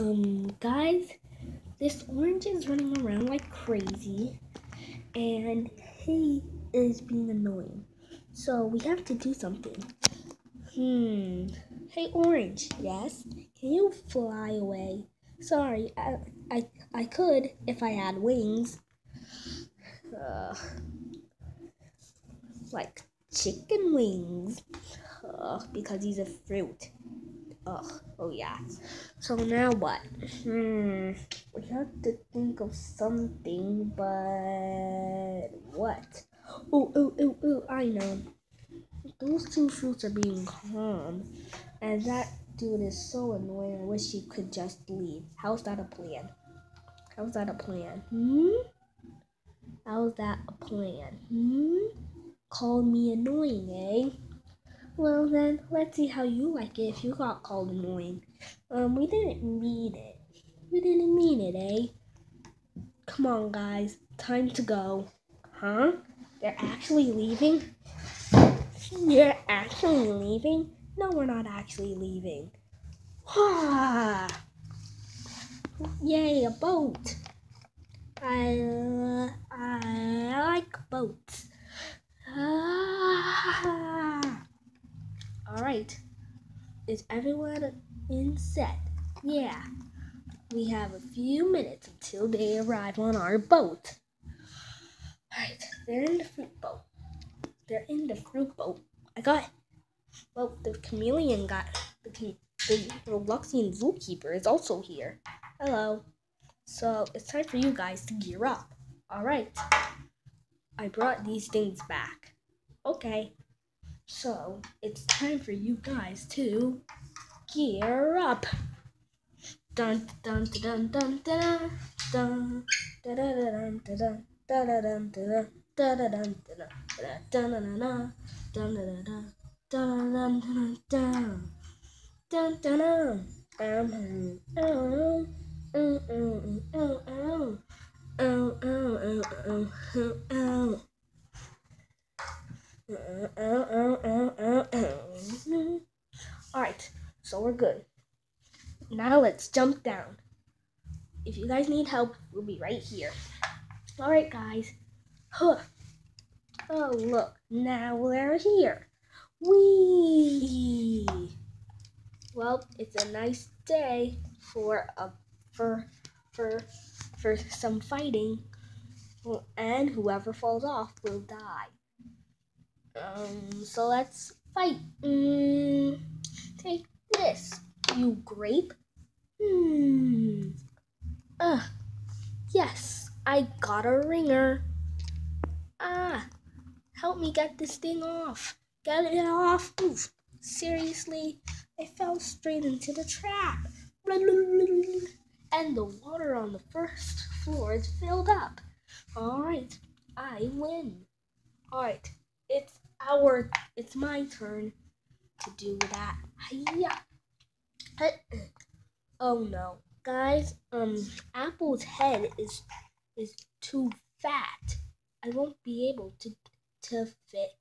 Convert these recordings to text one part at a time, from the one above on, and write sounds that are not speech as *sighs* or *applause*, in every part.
Um, guys, this orange is running around like crazy, and he is being annoying. So we have to do something. Hmm. Hey, orange. Yes. Can you fly away? Sorry, I I I could if I had wings. Uh, like chicken wings. Uh, because he's a fruit. Ugh. Oh yeah. So now what? Hmm. We have to think of something, but what? Oh oh oh oh! I know. Those two fruits are being calm, and that dude is so annoying. I wish he could just leave. How's that a plan? How's that a plan? Hmm. How's that a plan? Hmm. Called me annoying, eh? Well then, let's see how you like it if you got called annoying. Um, we didn't mean it. We didn't mean it, eh? Come on, guys. Time to go. Huh? They're actually leaving? You're actually leaving? No, we're not actually leaving. Ah! Yay, a boat! I, uh, I like boats. Ah. All right. Is everyone in set? Yeah. We have a few minutes until they arrive on our boat. Alright, they're in the fruit boat. They're in the fruit boat. I got. Well, the chameleon got. The, the Robloxian zookeeper is also here. Hello. So it's time for you guys to gear up. Alright. I brought these things back. Okay. So it's time for you guys to gear up. Dun dun dun dun dun dun dun dun dun dun dun dun dun Oh, oh, oh, oh, oh, oh, oh, oh, oh. Alright, so we're good. Now let's jump down. If you guys need help, we'll be right here. Alright, guys. Huh. Oh, look. Now we're here. Whee! Well, it's a nice day for a for for for some fighting, and whoever falls off will die. Um, so let's fight. Mm, take this, you grape. Hmm. Ah, yes, I got a ringer. Ah, help me get this thing off. Get it off. Oof. Seriously, I fell straight into the trap. And the water on the first floor is filled up. Alright, I win. Alright, it's our it's my turn to do that. Hiya. Oh no. Guys, um Apple's head is is too fat. I won't be able to to fit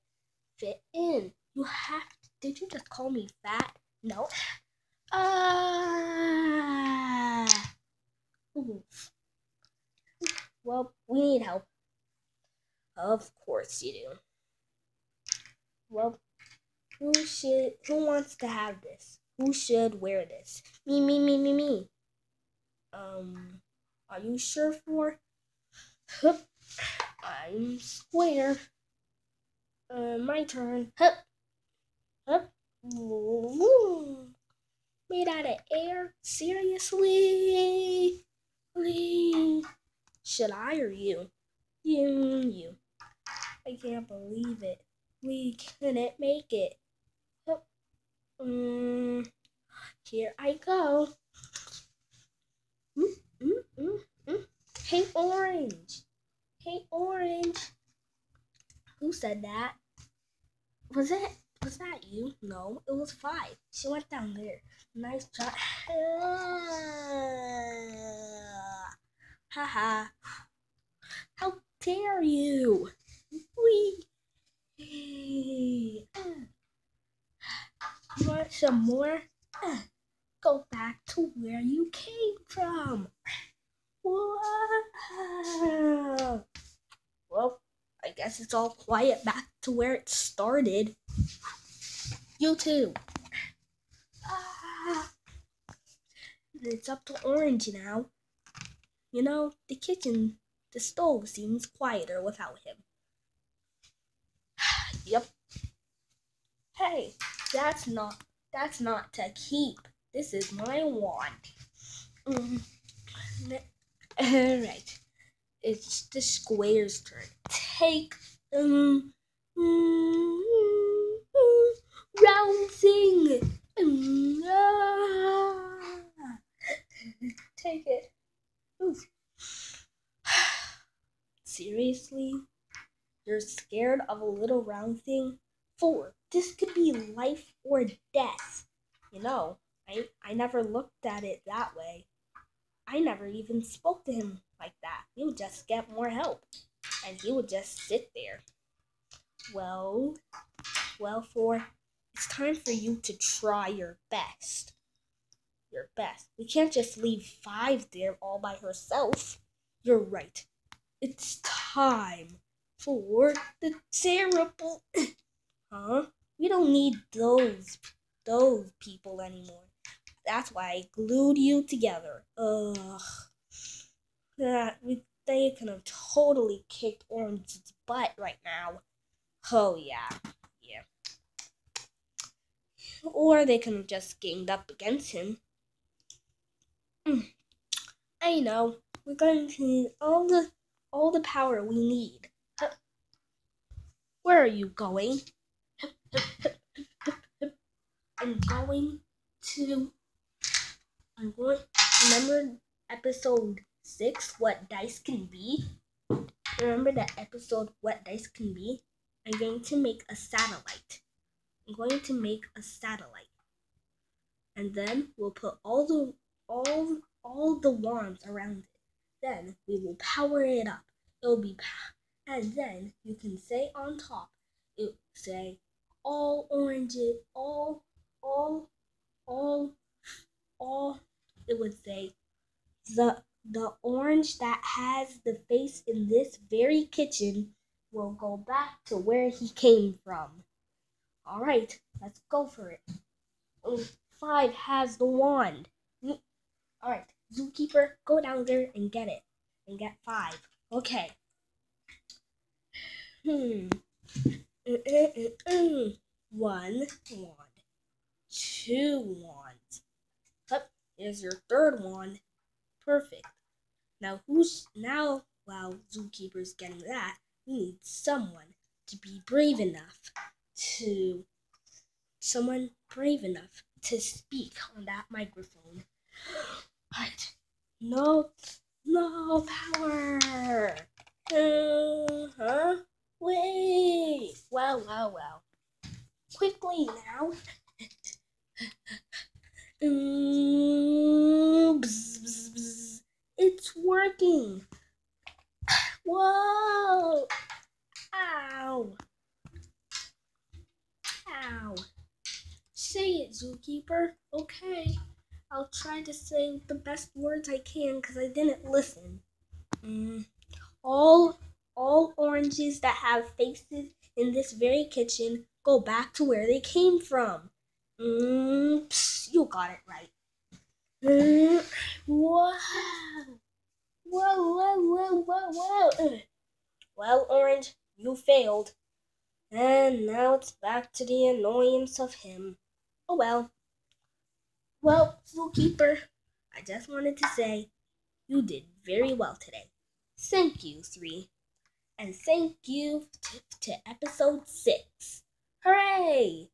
fit in. You have to, did you just call me fat? No. Ah. Well, we need help. Of course you do. Well, who should who wants to have this? Who should wear this? Me, me, me, me, me. Um, are you sure for? Hup. I'm square. Uh, my turn. Hup. Hup. Made out of air? Seriously? Should I or you? You, you. I can't believe it. We couldn't make it. Um, here I go. Mm, mm, mm, mm. Hey, Orange. Hey, Orange. Who said that? Was it? Was that you? No, it was five. She went down there. Nice try. *sighs* Haha. How dare you? Wee. Want some more? Go back to where you came from. Well, I guess it's all quiet back to where it started. You too. Ah. It's up to Orange now. You know, the kitchen, the stove seems quieter without him. Yep. Hey, that's not that's not to keep. This is my wand. Mm. Alright. It's the square's turn. Take um, mm, mm, ah. Take it. Oof. *sighs* Seriously? You're scared of a little round thing? Four. This could be life or death. You know, I, I never looked at it that way. I never even spoke to him like that. He would just get more help. And he would just sit there. Well, well, for it's time for you to try your best. Your best. We can't just leave five there all by herself. You're right. It's time for the terrible. *coughs* huh? We don't need those those people anymore. That's why I glued you together. Ugh. That we they could have totally kicked Orange's butt right now. Oh yeah. Yeah. Or they could have just ganged up against him. Mm. I know. We're going to need all the all the power we need. Where are you going? I'm going to I'm going remember episode six, what dice can be? Remember that episode what dice can be? I'm going to make a satellite. I'm going to make a satellite. And then we'll put all the all all the wands around it. Then we will power it up. It'll be and then you can say on top, it say all oranges, all all all all it would say the the orange that has the face in this very kitchen will go back to where he came from. All right, let's go for it. Oh, five has the wand. All right, zookeeper, go down there and get it, and get five. Okay. Hmm. One wand, two wands. Up, here's your third wand. Perfect. Now who's now while zookeeper's getting that, we need someone to be brave enough to someone brave enough to speak on that microphone. *gasps* But no no power. Uh huh. Wait. Well, well, well. Quickly now. Mm, bzz, bzz. It's working. Whoa. Ow. Ow. Say it, zookeeper. Okay. I'll try to say the best words I can because I didn't listen. Mm. All all oranges that have faces in this very kitchen go back to where they came from. Mm, you got it right. Mm. Whoa, whoa, whoa, whoa, whoa. *clears throat* Well, Orange, you failed. And now it's back to the annoyance of him. Oh well. Well, Zookeeper, I just wanted to say you did very well today. Thank you, three. And thank you to, to episode six. Hooray!